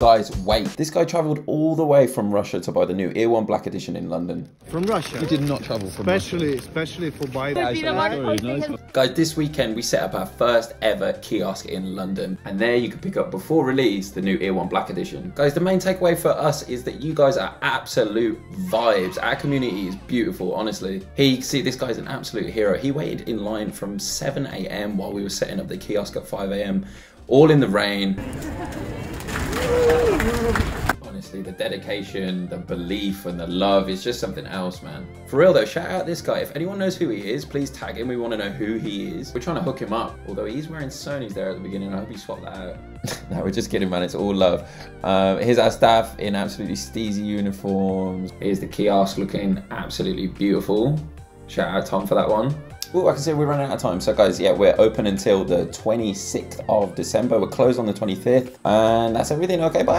Guys, wait. This guy travelled all the way from Russia to buy the new Ear One Black Edition in London. From Russia. He did not travel from Especially, especially for buying. Guys, this weekend we set up our first ever kiosk in London, and there you can pick up before release the new Ear One Black Edition. Guys, the main takeaway for us is that you guys are absolute vibes. Our community is beautiful, honestly. He, see, this guy's an absolute hero. He waited in line from 7 a.m. while we were setting up the kiosk at 5 a.m. All in the rain. Honestly, the dedication, the belief, and the love is just something else, man. For real though, shout out this guy. If anyone knows who he is, please tag him. We want to know who he is. We're trying to hook him up. Although he's wearing Sony's there at the beginning. I hope you swap that out. no, we're just kidding, man. It's all love. Uh, here's our staff in absolutely steezy uniforms. Here's the kiosk looking absolutely beautiful. Shout out Tom for that one. Oh, I can see we're running out of time. So, guys, yeah, we're open until the 26th of December. We're closed on the 25th. And that's everything. Okay, bye.